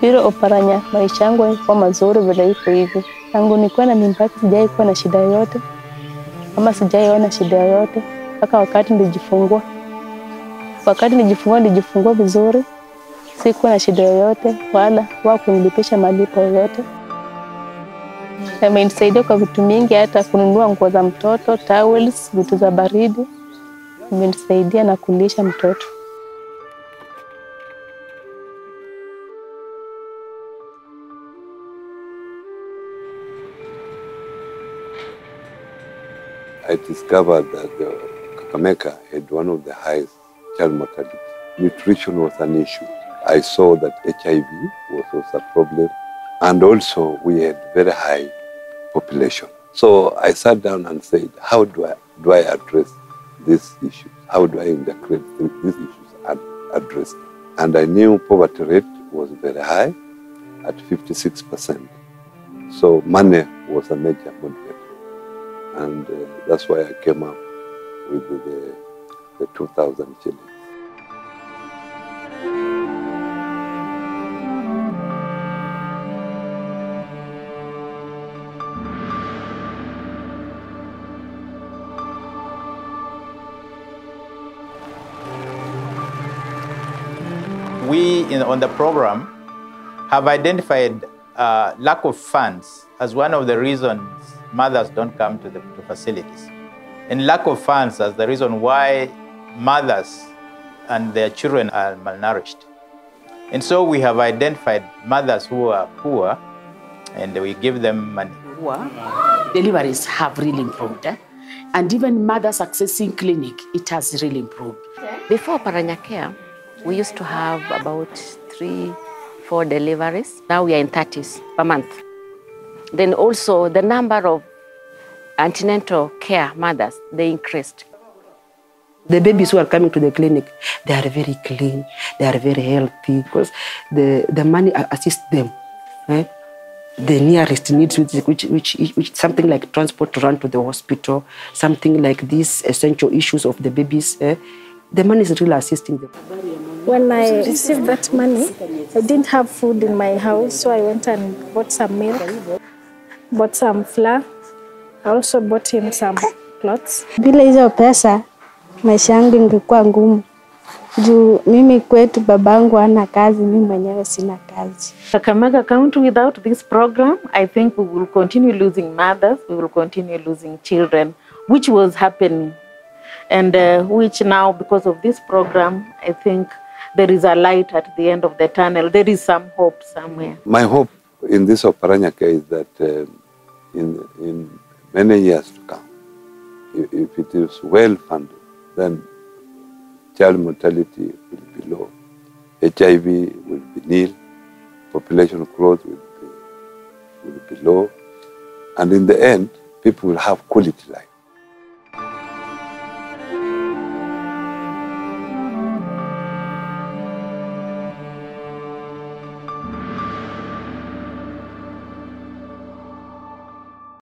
Vile Oparanya maisha yangu yalikuwa mazuri vile iko hivi. Tangu nikuwa na mimba sijai kuwa na shida yoyote, ama sijaiona shida yoyote mpaka wakati nilijifungua. Wakati nilijifungua, nilijifungua vizuri, sikuwa na shida yoyote, wala wao kunilipisha malipo yoyote. Amenisaidia kwa vitu mingi, hata kununua nguo za mtoto, towels, vitu za baridi. Amenisaidia na kulisha mtoto. I discovered that the Kakamega had one of the highest child mortality. Nutrition was an issue. I saw that HIV was also a problem, and also we had very high population. So I sat down and said, how do I, do I address these issues? How do I integrate these issues and address them? And I knew poverty rate was very high at 56%. So money was a major motivator. And uh, that's why I came up with the, the 2,000 shillings. we in, on the program have identified uh, lack of funds as one of the reasons mothers don't come to the to facilities. And lack of funds is the reason why mothers and their children are malnourished. And so we have identified mothers who are poor and we give them money. deliveries have really improved. eh? And even mothers accessing clinic, it has really improved. Before OparanyaCare, we used to have about three, four deliveries. Now we are in 30s per month. Then also the number of antenatal care mothers, they increased. The babies who are coming to the clinic, they are very clean, they are very healthy because the, the money a- assists them. eh? The nearest needs, which, which, which, which something like transport to run to the hospital, something like these essential issues of the babies, eh? the money is really assisting them. When I received that money, I didn't have food in my house, so I went and bought some milk, bought some flour. I also bought him some clothes. Bila hizo pesa maisha yangu ingekuwa ngumu juu mimi kwetu babangu hana kazi, mimi mwenyewe sina kazi. Kakamega County, without this program, I think we will continue losing mothers, we will continue losing children, which was happening. And uh, which now, because of this program, I think there is a light at the end of the tunnel. There is some hope somewhere. My hope in this Oparanyaka is that um, in, in many years to come, if, if it is well funded, then child mortality will be low, HIV will be nil, population growth will be, will be low, and in the end, people will have quality life.